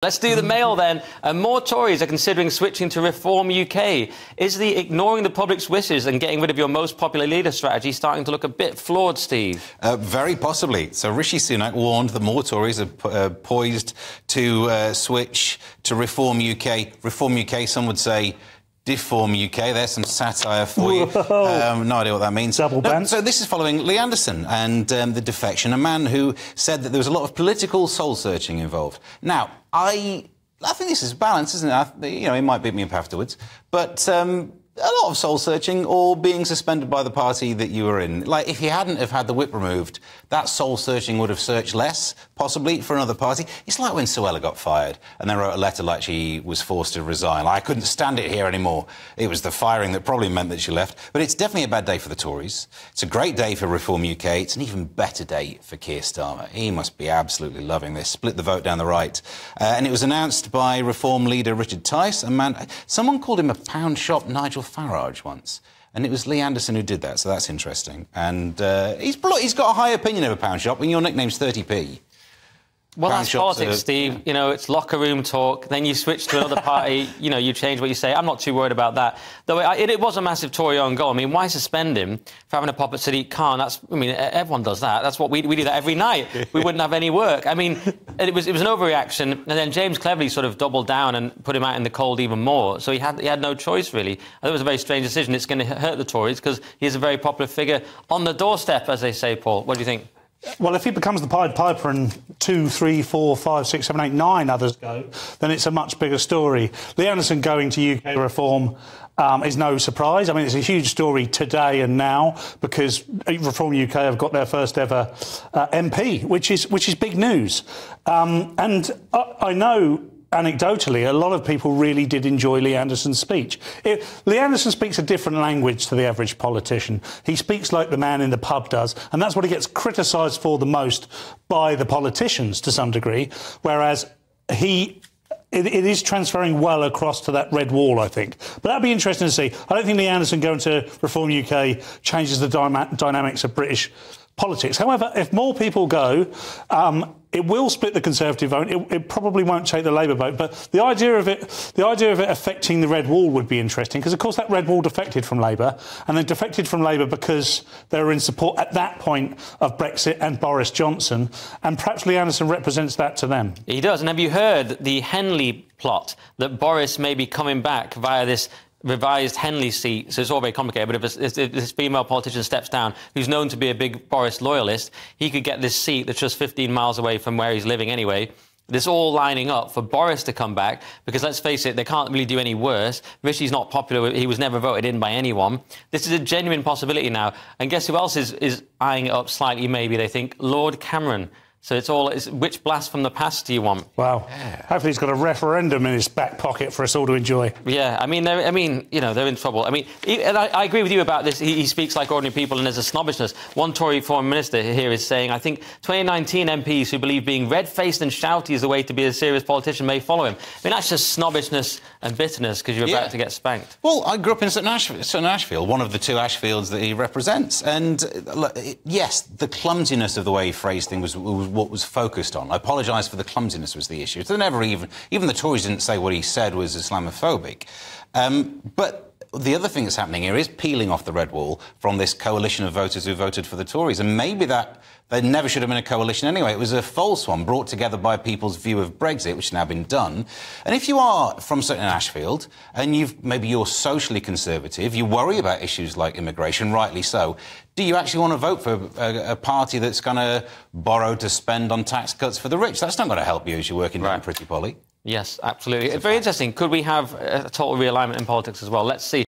Let's do the mail then. Uh, more Tories are considering switching to Reform UK. Is the ignoring the public's wishes and getting rid of your most popular leader strategy starting to look a bit flawed, Steve? Uh, very possibly. So Rishi Sunak warned that more Tories are uh, poised to uh, switch to Reform UK. Reform UK, some would say, Deform UK. There's some satire for you. Um, no idea what that means. Double no, so this is following Lee Anderson and um, the defection, a man who said that there was a lot of political soul searching involved. Now, I I think this is balanced, isn't it? I, you know, he might beat me up afterwards, but um, a lot of soul searching or being suspended by the party that you were in. Like, if he hadn't have had the whip removed, that soul searching would have searched less, possibly, for another party. It's like when Suella got fired and then wrote a letter like she was forced to resign. I couldn't stand it here anymore. It was the firing that probably meant that she left. But it's definitely a bad day for the Tories. It's a great day for Reform UK. It's an even better day for Keir Starmer. He must be absolutely loving this. Split the vote down the right. Uh, and it was announced by Reform leader Richard Tice, a man... Someone called him a pound shop Nigel Farage once. And it was Lee Anderson who did that, so that's interesting. And uh, he's, he's got a high opinion of a pound shop when your nickname's 30p. Well, that's politics, are... Steve. You know, it's locker room talk. Then you switch to another party. you know, you change what you say. I'm not too worried about that. Though it, it was a massive Tory own goal. I mean, why suspend him for having a pop at Sadiq Khan? That's. I mean, everyone does that. That's what we, we do that every night. We wouldn't have any work. I mean, it was it was an overreaction, and then James Cleverly sort of doubled down and put him out in the cold even more. So he had he had no choice really. I thought it was a very strange decision. It's going to hurt the Tories because he is a very popular figure on the doorstep, as they say. Paul, what do you think? Well, if he becomes the Pied Piper and two, three, four, five, six, seven, eight, nine others go, then it's a much bigger story. Lee Anderson going to UK reform um, is no surprise. I mean, it's a huge story today and now because Reform UK have got their first ever uh, MP, which is which is big news. Um, and I, I know anecdotally, a lot of people really did enjoy Lee Anderson's speech. It, Lee Anderson speaks a different language to the average politician. He speaks like the man in the pub does, and that's what he gets criticised for the most by the politicians to some degree, whereas he it, it is transferring well across to that red wall, I think. But that'd be interesting to see. I don't think Lee Anderson going to Reform UK changes the dynamics of British politics. However, if more people go, um, it will split the Conservative vote. It, it, probably won't take the Labour vote, but the idea of it, the idea of it affecting the red wall would be interesting because, of course, that red wall defected from Labour, and they defected from Labour because they were in support at that point of Brexit and Boris Johnson, and perhaps Lee Anderson represents that to them. He does. And have you heard the Henley plot that Boris may be coming back via this revised Henley seat, so it's all very complicated. But if, this, female politician steps down, who's known to be a big Boris loyalist, he could get this seat that's just 15 miles away from where he's living anyway. This all lining up for Boris to come back because let's face it, they can't really do any worse. Rishi's not popular. He was never voted in by anyone. This is a genuine possibility now. And guess who else is, is eyeing it up slightly, maybe, they think? Lord Cameron. So it's all. It's, which blast from the past do you want? Wow. Yeah. Hopefully he's got a referendum in his back pocket for us all to enjoy. Yeah. I mean, I mean, you know, they're in trouble. I mean, he, and I, I, agree with you about this. He, he, speaks like ordinary people, and there's a snobbishness. One Tory foreign minister here is saying, I think 2019 MPs who believe being red-faced and shouty is the way to be a serious politician may follow him. I mean, that's just snobbishness and bitterness because you're yeah. about to get spanked. Well, I grew up in St Ashfield, St Ashfield, one of the two Ashfields that he represents, and uh, yes, the clumsiness of the way he phrased things was, was what was focused on. I apologise for the clumsiness was the issue. So never even, even the Tories didn't say what he said was Islamophobic. Um, but the other thing that's happening here is peeling off the red wall from this coalition of voters who voted for the Tories. And maybe that there never should have been a coalition anyway. It was a false one brought together by people's view of Brexit, which has now been done. And if you are from Sutton Ashfield and you've maybe you're socially conservative, you worry about issues like immigration, rightly so. Do you actually want to vote for a, a party that's going to borrow to spend on tax cuts for the rich? That's not going to help you as you're working right. down Pretty Polly. Yes, absolutely. It's very interesting. Could we have uh, a total realignment in politics as well? Let's see.